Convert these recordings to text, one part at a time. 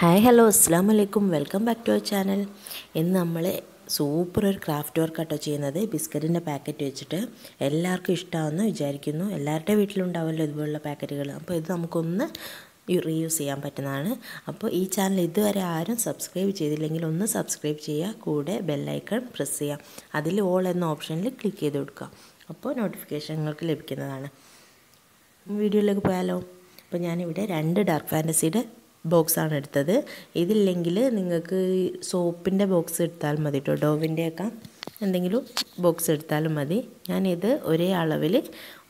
Hi hello അസ്സാം വലൈക്കും welcome back to our channel ഇന്ന് നമ്മൾ സൂപ്പർ ഒരു ക്രാഫ്റ്റ് വർക്ക് ആട്ടോ ചെയ്യുന്നത്. ബിസ്ക്കറ്റിന്റെ പാക്കറ്റ് വെച്ചിട്ട് എല്ലാവർക്കും ഇഷ്ടമാണെന്ന് വിചാരിക്കുന്നു. എല്ലാവരുടെ വീട്ടിലുണ്ടാവുമല്ലോ ഇതുപോലുള്ള പാക്കറ്റുകൾ അപ്പോൾ ഇത് നമുക്കൊന്ന് റീയൂസ് ചെയ്യാൻ പറ്റുന്നതാണ്. അപ്പോൾ ഈ ചാനൽ ഇതുവരെ ആരും സബ്സ്ക്രൈബ് ചെയ്തില്ലെങ്കിൽ ഒന്ന് സബ്സ്ക്രൈബ് ചെയ്യുക. കൂടെ ബെല്ലൈക്കൺ പ്രസ് ചെയ്യുക. അതിൽ ഓൾ എന്ന ഓപ്ഷനിൽ ക്ലിക്ക് ചെയ്ത് കൊടുക്കുക. അപ്പോൾ നോട്ടിഫിക്കേഷൻ നിങ്ങൾക്ക് ലഭിക്കുന്നതാണ്. വീഡിയോയിലേക്ക് പോയാലോ? അപ്പോൾ ഞാനിവിടെ രണ്ട് ഡാർക്ക് ഫാന്റസിയുടെ ബോക്സാണ് എടുത്തത്. ഇതില്ലെങ്കിൽ നിങ്ങൾക്ക് സോപ്പിന്റെ ബോക്സ് എടുത്താൽ മതി കേട്ടോ ഡോവിന്റെയൊക്കെ എന്തെങ്കിലും ബോക്സ് എടുത്താലും മതി. ഞാനിത് ഒരേ അളവിൽ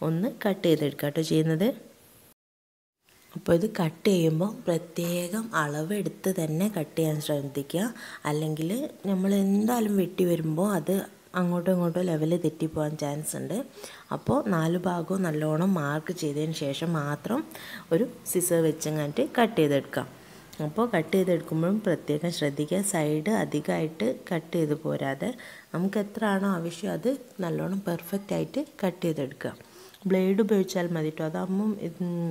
ഒന്ന് കട്ട് ചെയ്തെടുക്കാം കേട്ടോ ചെയ്യുന്നത്. അപ്പോൾ ഇത് കട്ട് ചെയ്യുമ്പോൾ പ്രത്യേകം അളവെടുത്ത് തന്നെ കട്ട് ചെയ്യാൻ ശ്രദ്ധിക്കുക. അല്ലെങ്കിൽ നമ്മൾ എന്തായാലും വെട്ടി വരുമ്പോൾ അത് അങ്ങോട്ടും ഇങ്ങോട്ടും ലെവൽ തെറ്റിപ്പോകാൻ ചാൻസ് ഉണ്ട്. അപ്പോൾ നാല് ഭാഗവും നല്ലോണം മാർക്ക് ചെയ്തതിന് ശേഷം മാത്രം ഒരു സിസർ വെച്ചങ്ങാട്ട് കട്ട് ചെയ്തെടുക്കാം. അപ്പോൾ കട്ട് ചെയ്തെടുക്കുമ്പോഴും പ്രത്യേകം ശ്രദ്ധിക്കുക. സൈഡ് അധികമായിട്ട് കട്ട് ചെയ്ത് പോരാതെ നമുക്ക് എത്ര ആണോ ആവശ്യം അത് നല്ലോണം പെർഫെക്റ്റ് ആയിട്ട് കട്ട് ചെയ്തെടുക്കുക. ബ്ലേഡ് ഉപയോഗിച്ചാൽ മതി കേട്ടോ അതാകുമ്പം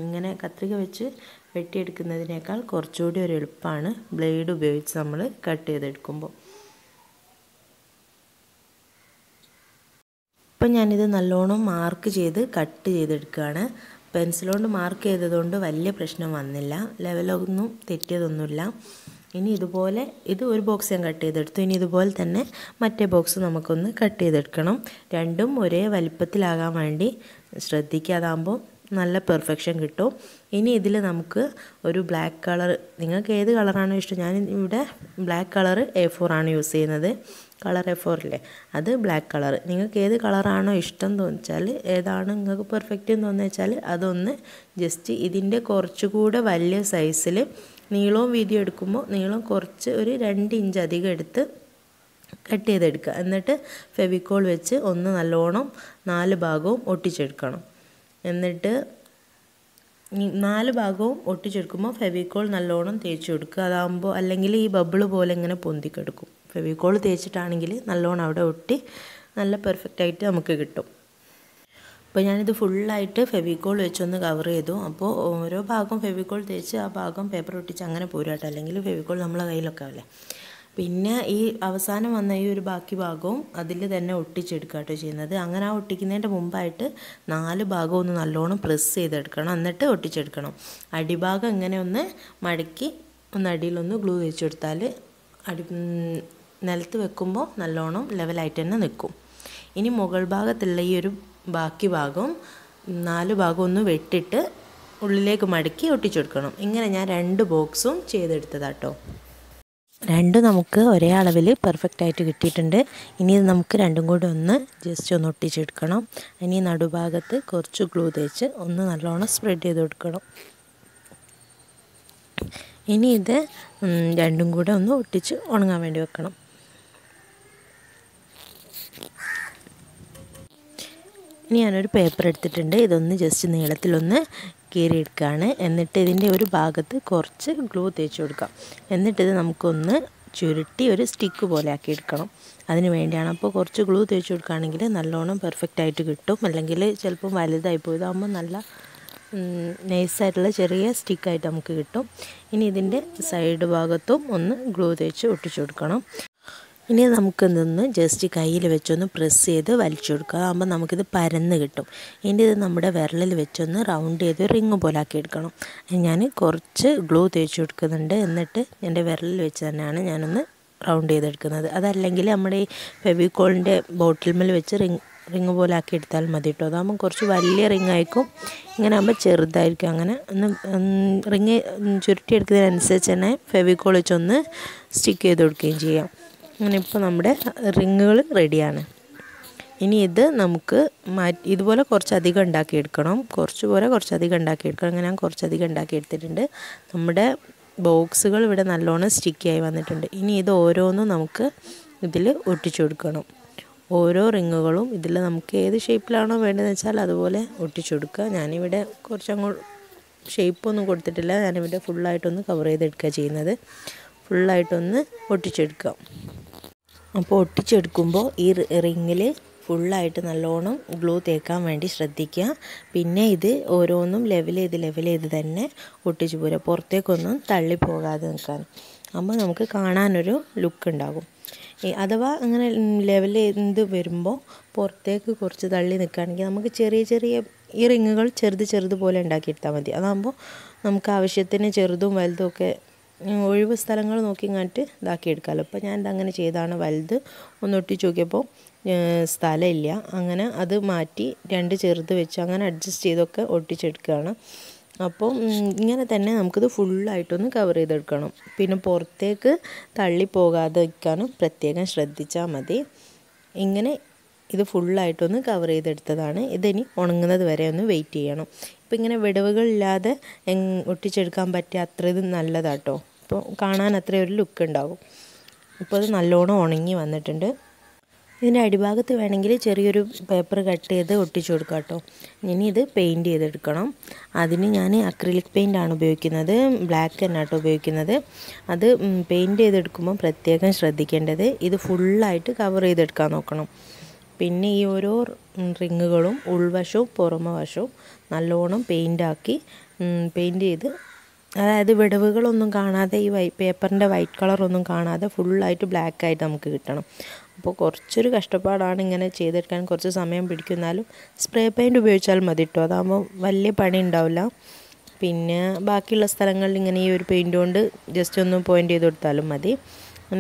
ഇങ്ങനെ കത്രിക വെച്ച് വെട്ടിയെടുക്കുന്നതിനേക്കാൾ കുറച്ചുകൂടി ഒരു എളുപ്പമാണ് ബ്ലേഡ് ഉപയോഗിച്ച് നമ്മൾ കട്ട് ചെയ്തെടുക്കുമ്പോൾ. ഇപ്പം ഞാനിത് നല്ലോണം മാർക്ക് ചെയ്ത് കട്ട് ചെയ്തെടുക്കുകയാണ്. പെൻസിലുകൊണ്ട് മാർക്ക് ചെയ്തതുകൊണ്ട് വലിയ പ്രശ്നം വന്നില്ല. ലെവലൊന്നും തെറ്റിയതൊന്നുമില്ല. ഇനി ഇതുപോലെ ഇത് ഒരു ബോക്സ് ഞാൻ കട്ട് ചെയ്തെടുത്തു. ഇനി ഇതുപോലെ തന്നെ മറ്റേ ബോക്സ് നമുക്കൊന്ന് കട്ട് ചെയ്തെടുക്കണം. രണ്ടും ഒരേ വലിപ്പത്തിലാകാൻ വേണ്ടി ശ്രദ്ധിക്കാതാകുമ്പോൾ നല്ല പെർഫെക്ഷൻ കിട്ടും. ഇനി ഇതിൽ നമുക്ക് ഒരു ബ്ലാക്ക് കളർ നിങ്ങൾക്ക് ഏത് കളറാണോ ഇഷ്ടം. ഞാൻ ഇവിടെ ബ്ലാക്ക് കളർ എ ഫോറാണ് യൂസ് ചെയ്യുന്നത്. കളർ എ ഫോറില്ലേ അത് ബ്ലാക്ക് കളർ. നിങ്ങൾക്ക് ഏത് കളറാണോ ഇഷ്ടം തോന്നിച്ചാൽ ഏതാണ് നിങ്ങൾക്ക് പെർഫെക്റ്റ് എന്ന് തോന്നിച്ചാൽ അതൊന്ന് ജസ്റ്റ് ഇതിന്റെ കുറച്ചുകൂടെ വലിയ സൈസിൽ നീളവും വീതിയും എടുക്കുമ്പോൾ നീളം കുറച്ച് ഒരു രണ്ട് ഇഞ്ച് അധികം എടുത്ത് കട്ട് ചെയ്തെടുക്കുക. എന്നിട്ട് ഫെവിക്കോൾ വെച്ച് ഒന്ന് നല്ലോണം നാല് ഭാഗവും ഒട്ടിച്ചെടുക്കണം. എന്നിട്ട് നാല് ഭാഗവും ഒട്ടിച്ചെടുക്കുമ്പോൾ ഫെവിക്കോൾ നല്ലോണം തേച്ച് കൊടുക്കുക. അതാകുമ്പോൾ അല്ലെങ്കിൽ ഈ ബബിൾ പോലെ ഇങ്ങനെ പൊന്തിക്കെടുക്കും ഫെവിക്കോൾ തേച്ചിട്ടാണെങ്കിൽ നല്ലോണം അവിടെ ഒട്ടി നല്ല പെർഫെക്റ്റ് ആയിട്ട് നമുക്ക് കിട്ടും. അപ്പോൾ ഞാനിത് ഫുള്ളായിട്ട് ഫെവിക്കോൾ വെച്ചൊന്ന് കവർ ചെയ്തു. അപ്പോൾ ഓരോ ഭാഗം ഫെവിക്കോൾ തേച്ച് ആ ഭാഗം പേപ്പർ ഒട്ടിച്ച് അങ്ങനെ പോരാട്ടോ അല്ലെങ്കിൽ ഫെവിക്കോൾ നമ്മളെ കയ്യിലൊക്കെ അല്ലേ പിന്നെ ഈ അവസാനം വന്ന ഈ ഒരു ബാക്കി ഭാഗവും അതിൽ തന്നെ ഒട്ടിച്ചെടുക്കുക കേട്ടോ ചെയ്യുന്നത്. അങ്ങനെ ആ ഒട്ടിക്കുന്നതിന്റെ മുമ്പായിട്ട് നാല് ഭാഗവും ഒന്ന് നല്ലോണം പ്രസ് ചെയ്തെടുക്കണം. എന്നിട്ട് ഒട്ടിച്ചെടുക്കണം. അടിഭാഗം ഇങ്ങനെ ഒന്ന് മടക്കി ഒന്ന് അടിയിലൊന്ന് ഗ്ലൂ വെച്ചെടുത്താൽ അടി നിലത്ത് വെക്കുമ്പോൾ നല്ലോണം ലെവലായിട്ട് തന്നെ നിൽക്കും ഇനി മുകൾ ഭാഗത്തുള്ള ഈ ഒരു ബാക്കി ഭാഗം നാല് ഭാഗം ഒന്ന് വെട്ടിട്ട് ഉള്ളിലേക്ക് മടക്കി ഒട്ടിച്ചെടുക്കണം. ഇങ്ങനെ ഞാൻ രണ്ട് ബോക്സും ചെയ്തെടുത്തതാട്ടോ. രണ്ടും നമുക്ക് ഒരേ അളവിൽ പെർഫെക്റ്റ് ആയിട്ട് കിട്ടിയിട്ടുണ്ട്. ഇനി ഇത് നമുക്ക് രണ്ടും കൂടി ഒന്ന് ജസ്റ്റ് ഒന്ന് ഒട്ടിച്ചെടുക്കണം. ഇനി നടുഭാഗത്ത് കുറച്ച് ഗ്ലൂ തേച്ച് ഒന്ന് നല്ലോണം സ്പ്രെഡ് ചെയ്ത് കൊടുക്കണം. ഇനി ഇത് രണ്ടും കൂടെ ഒന്ന് ഒട്ടിച്ച് ഉണങ്ങാൻ വേണ്ടി വെക്കണം. ഇനി ഞാനൊരു പേപ്പർ എടുത്തിട്ടുണ്ട്. ഇതൊന്ന് ജസ്റ്റ് നീളത്തിലൊന്ന് കീറിയെടുക്കുകയാണ് എന്നിട്ട് ഇതിന്റെ ഒരു ഭാഗത്ത് കുറച്ച് ഗ്ലൂ തേച്ച് കൊടുക്കാം. എന്നിട്ടിത് നമുക്കൊന്ന് ചുരുട്ടി ഒരു സ്റ്റിക്ക് പോലെ ആക്കി എടുക്കണം. അതിന് വേണ്ടിയാണ് അപ്പോൾ കുറച്ച് ഗ്ലൂ തേച്ച് കൊടുക്കുകയാണെങ്കിൽ നല്ലോണം പെർഫെക്റ്റ് ആയിട്ട് കിട്ടും. അല്ലെങ്കിൽ ചിലപ്പം വലുതായി പോയതാകുമ്പോൾ നല്ല നൈസായിട്ടുള്ള ചെറിയ സ്റ്റിക്കായിട്ട് നമുക്ക് കിട്ടും. ഇനി ഇതിന്റെ സൈഡ് ഭാഗത്തും ഒന്ന് ഗ്ലൂ തേച്ച് ഒട്ടിച്ചു കൊടുക്കണം. ഇനി നമുക്ക് നിന്ന് ജസ്റ്റ് കയ്യിൽ വെച്ചൊന്ന് പ്രസ് ചെയ്ത് വലിച്ചു കൊടുക്കുക. അതാകുമ്പോൾ നമുക്കിത് പരന്ന് കിട്ടും. ഇനി ഇത് നമ്മുടെ വിരലിൽ വെച്ചൊന്ന് റൗണ്ട് ചെയ്ത് റിങ് പോലെ ആക്കി എടുക്കണം. ഞാൻ കുറച്ച് ഗ്ലൂ തേച്ച് കൊടുക്കുന്നുണ്ട്. എന്നിട്ട് എന്റെ വിരലിൽ വെച്ച് തന്നെയാണ് ഞാനൊന്ന് റൗണ്ട് ചെയ്തെടുക്കുന്നത്. അതല്ലെങ്കിൽ നമ്മുടെ ഈ ഫെവിക്കോളിന്റെ ബോട്ടിൽമേൽ വെച്ച് റിങ് റിങ് പോലെ ആക്കി എടുത്താൽ മതി കേട്ടോ അതാകുമ്പോൾ കുറച്ച് വലിയ റിങ് ആയിരിക്കും. ഇങ്ങനെ ആകുമ്പോൾ ചെറുതായിരിക്കും അങ്ങനെ. ഒന്ന് റിങ് ചുരുട്ടിയെടുക്കുന്നതിനനുസരിച്ച് തന്നെ ഫെവിക്കോൾ വെച്ചൊന്ന് സ്റ്റിക്ക് ചെയ്ത് കൊടുക്കുകയും ചെയ്യാം. അങ്ങനെ ഇപ്പോൾ നമ്മുടെ റിങ്ങുകൾ റെഡിയാണ്. ഇനി ഇത് നമുക്ക് മാറ്റി ഇതുപോലെ കുറച്ചധികം ഉണ്ടാക്കിയെടുക്കണം. കുറച്ച് പോലെ കുറച്ചധികം ഉണ്ടാക്കിയെടുക്കണം. അങ്ങനെ ഞാൻ കുറച്ചധികം ഉണ്ടാക്കിയെടുത്തിട്ടുണ്ട്. നമ്മുടെ ബോക്സുകൾ ഇവിടെ നല്ലോണം സ്റ്റിക്കിയായി വന്നിട്ടുണ്ട്. ഇനി ഇത് ഓരോന്നും നമുക്ക് ഇതിൽ ഒട്ടിച്ചു കൊടുക്കണം. ഓരോ റിങ്ങുകളും ഇതിൽ നമുക്ക് ഏത് ഷേപ്പിലാണോ വേണ്ടതെന്ന് വെച്ചാൽ അതുപോലെ ഒട്ടിച്ചു കൊടുക്കുക ഞാനിവിടെ കുറച്ചങ്ങോട്ട് ഷേപ്പൊന്നും കൊടുത്തിട്ടില്ല. ഞാനിവിടെ ഫുള്ളായിട്ടൊന്ന് കവർ ചെയ്തെടുക്കുക ചെയ്യുന്നത്. ഫുള്ളായിട്ടൊന്ന് ഒട്ടിച്ചെടുക്കുക. അപ്പോൾ ഒട്ടിച്ചെടുക്കുമ്പോൾ ഈ റിങ്ങിൽ ഫുള്ളായിട്ട് നല്ലോണം ഗ്ലൂ തേക്കാൻ വേണ്ടി ശ്രദ്ധിക്കുക. പിന്നെ ഇത് ഓരോന്നും ലെവൽ ചെയ്ത് ലെവൽ ചെയ്ത് തന്നെ ഒട്ടിച്ചു പോരുക. പുറത്തേക്കൊന്നും തള്ളിപ്പോകാതെ നിൽക്കാൻ. അപ്പോൾ നമുക്ക് കാണാനൊരു ലുക്ക് ഉണ്ടാകും. അഥവാ അങ്ങനെ ലെവൽ എന്ത് വരുമ്പോൾ പുറത്തേക്ക് കുറച്ച് തള്ളി നിൽക്കുകയാണെങ്കിൽ നമുക്ക് ചെറിയ ചെറിയ ഈ റിങ്ങുകൾ ചെറുത് ചെറുത് പോലെ ഉണ്ടാക്കിയെടുത്താൽ മതി. അതാകുമ്പോൾ നമുക്ക് ആവശ്യത്തിന് ചെറുതും വലുതും ഒക്കെ ഒഴിവ് സ്ഥലങ്ങൾ നോക്കി ഇങ്ങോട്ട് ഇതാക്കിയെടുക്കാമല്ലോ അപ്പോൾ ഞാൻ ഇതങ്ങനെ ചെയ്താണ് വലുത് ഒന്ന് ഒട്ടിച്ച് നോക്കിയപ്പോൾ സ്ഥലമില്ല അങ്ങനെ അത് മാറ്റി രണ്ട് ചെറുത് വെച്ച് അങ്ങനെ അഡ്ജസ്റ്റ് ചെയ്തൊക്കെ ഒട്ടിച്ചെടുക്കുകയാണ്. അപ്പോൾ ഇങ്ങനെ തന്നെ നമുക്കിത് ഫുള്ളായിട്ടൊന്ന് കവർ ചെയ്തെടുക്കണം. പിന്നെ പുറത്തേക്ക് തള്ളി പോകാതെ നിൽക്കാനും പ്രത്യേകം ശ്രദ്ധിച്ചാൽ മതി. ഇങ്ങനെ ഇത് ഫുള്ളായിട്ടൊന്ന് കവർ ചെയ്തെടുത്തതാണ്. ഇതിനി ഉണങ്ങുന്നത് വരെ ഒന്ന് വെയിറ്റ് ചെയ്യണം. ഇപ്പം ഇങ്ങനെ വിടവുകളില്ലാതെ ഒട്ടിച്ചെടുക്കാൻ പറ്റിയ അത്ര ഇത് നല്ലതാട്ടോ. അപ്പോൾ കാണാൻ അത്രയും ഒരു ലുക്ക് ഉണ്ടാകും ഇപ്പോൾ അത് നല്ലോണം ഉണങ്ങി വന്നിട്ടുണ്ട്. ഇതിന്റെ അടിഭാഗത്ത് വേണമെങ്കിൽ ചെറിയൊരു പേപ്പർ കട്ട് ചെയ്ത് ഒട്ടിച്ചു കൊടുക്കുക കേട്ടോ. ഇനി ഇത് പെയിന്റ് ചെയ്തെടുക്കണം. അതിന് ഞാൻ അക്രിലിക് പെയിന്റാണ് ഉപയോഗിക്കുന്നത്. ബ്ലാക്ക് തന്നെ കേട്ടോ ഉപയോഗിക്കുന്നത്. അത് പെയിന്റ് ചെയ്തെടുക്കുമ്പോൾ പ്രത്യേകം ശ്രദ്ധിക്കേണ്ടത് ഇത് ഫുള്ളായിട്ട് കവർ ചെയ്തെടുക്കാൻ നോക്കണം. പിന്നെ ഈ ഓരോ റിങ്ങുകളും ഉൾവശവും പുറമെ വശവും നല്ലോണം പെയിന്റാക്കി പെയിന്റ് ചെയ്ത് അതായത് വിടവുകളൊന്നും കാണാതെ ഈ വൈ പേപ്പറിന്റെ വൈറ്റ് കളറൊന്നും കാണാതെ ഫുള്ളായിട്ട് ബ്ലാക്കായിട്ട് നമുക്ക് കിട്ടണം. അപ്പോൾ കുറച്ചൊരു കഷ്ടപ്പാടാണ് ഇങ്ങനെ ചെയ്തെടുക്കാൻ. കുറച്ച് സമയം പിടിക്കുന്നാലും സ്പ്രേ പെയിന്റ് ഉപയോഗിച്ചാൽ മതി കേട്ടോ അതാകുമ്പോൾ വലിയ പണി ഉണ്ടാവില്ല. പിന്നെ ബാക്കിയുള്ള സ്ഥലങ്ങളിൽ ഇങ്ങനെ ഈ ഒരു പെയിന്റ് കൊണ്ട് ജസ്റ്റ് ഒന്ന് പോയിന്റ് ചെയ്ത് കൊടുത്താലും മതി.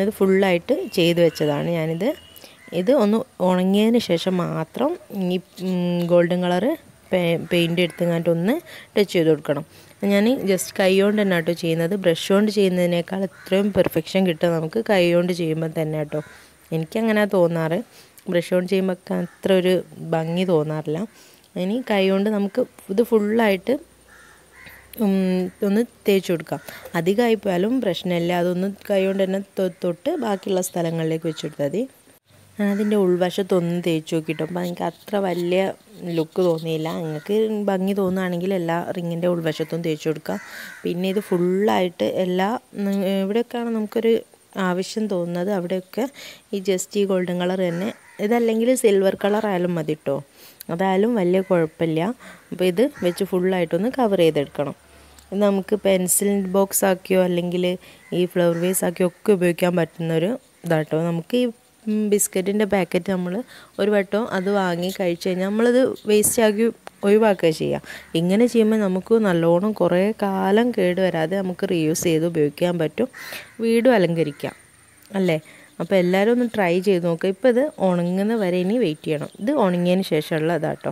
ഇത് ഫുള്ളായിട്ട് ചെയ്ത് വെച്ചതാണ്. ഞാനിത് ഇത് ഒന്ന് ഉണങ്ങിയതിന് ശേഷം മാത്രം ഈ ഗോൾഡൻ കളറ് പെയിന്റ് എടുത്തങ്ങാട്ട് ഒന്ന് ടച്ച് ചെയ്ത് കൊടുക്കണം. ഞാൻ ജസ്റ്റ് കൈ കൊണ്ട് തന്നെ കേട്ടോ ചെയ്യുന്നത്. ബ്രഷ് കൊണ്ട് ചെയ്യുന്നതിനേക്കാൾ എത്രയും പെർഫെക്ഷൻ കിട്ടുക നമുക്ക് കൈ കൊണ്ട് ചെയ്യുമ്പോൾ തന്നെ കേട്ടോ എനിക്കങ്ങനെ തോന്നാറ്. ബ്രഷ് ഓൺ ചെയ്യുമ്പോൾ അത്ര ഒരു ഭംഗി തോന്നാറില്ല. ഇനി കൈ കൊണ്ട് നമുക്ക് ഇത് ഫുള്ളായിട്ട് ഒന്ന് തേച്ച് കൊടുക്കാം. അധികമായി പോയാലും പ്രശ്നമില്ല. അതൊന്ന് കൈ കൊണ്ട് തന്നെ തൊട്ട് ബാക്കിയുള്ള സ്ഥലങ്ങളിലേക്ക് വെച്ച് കൊടുത്താൽ മതി. അതിന്റെ ഉൾവശത്തൊന്നും തേച്ച് നോക്കിയിട്ടും അപ്പോൾ എനിക്ക് അത്ര വലിയ ലുക്ക് തോന്നിയില്ല. നിങ്ങൾക്ക് ഭംഗി തോന്നുകയാണെങ്കിൽ എല്ലാ റിങ്ങിന്റെ ഉൾവശത്തും തേച്ച് കൊടുക്കുക പിന്നെ ഇത് ഫുള്ളായിട്ട് എല്ലാ ഇവിടെയൊക്കെയാണ് നമുക്കൊരു ആവശ്യം തോന്നുന്നത് അവിടെയൊക്കെ ഈ ജസ്റ്റ് ഈ ഗോൾഡൻ കളർ തന്നെ. ഇതല്ലെങ്കിൽ സിൽവർ കളർ ആയാലും മതി കേട്ടോ അതായാലും വലിയ കുഴപ്പമില്ല. അപ്പോൾ ഇത് വെച്ച് ഫുള്ളായിട്ടൊന്ന് കവർ ചെയ്തെടുക്കണം. ഇത് നമുക്ക് പെൻസിൽ ബോക്സ് ആക്കിയോ അല്ലെങ്കിൽ ഈ ഫ്ലവർ വേസ് ആക്കിയോ ഒക്കെ ഉപയോഗിക്കാൻ പറ്റുന്നൊരു ഇതാട്ടോ. നമുക്ക് ഈ ബിസ്ക്കറ്റിന്റെ പാക്കറ്റ് നമ്മൾ ഒരു വട്ടം അത് വാങ്ങി കഴിച്ച് കഴിഞ്ഞാൽ നമ്മളത് വേസ്റ്റ് ആക്കി ഒഴിവാക്കുക ചെയ്യാം. ഇങ്ങനെ ചെയ്യുമ്പോൾ നമുക്ക് നല്ലോണം കുറേ കാലം കേട് വരാതെ നമുക്ക് റീയൂസ് ചെയ്ത് ഉപയോഗിക്കാൻ പറ്റും. വീടും അലങ്കരിക്കാം. അല്ലേ? അപ്പോൾ എല്ലാവരും ഒന്ന് ട്രൈ ചെയ്ത് നോക്കുക ഇപ്പോൾ ഇത് ഉണങ്ങുന്ന വരെ ഇനി വെയിറ്റ് ചെയ്യണം. ഇത് ഉണങ്ങിയതിന് ശേഷമുള്ള ഇതാട്ടോ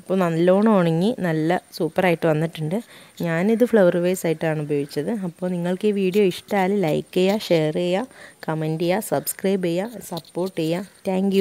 അപ്പോൾ നല്ലോണം ഉണങ്ങി നല്ല സൂപ്പറായിട്ട് വന്നിട്ടുണ്ട്. ഞാനിത് ഫ്ലവർ വേസ് ആയിട്ടാണ് ഉപയോഗിച്ചത്. അപ്പോൾ നിങ്ങൾക്ക് ഈ വീഡിയോ ഇഷ്ടമായാൽ ലൈക്ക് ചെയ്യുക ഷെയർ ചെയ്യുക കമന്റ് ചെയ്യുക സബ്സ്ക്രൈബ് ചെയ്യുക സപ്പോർട്ട് ചെയ്യുക താങ്ക്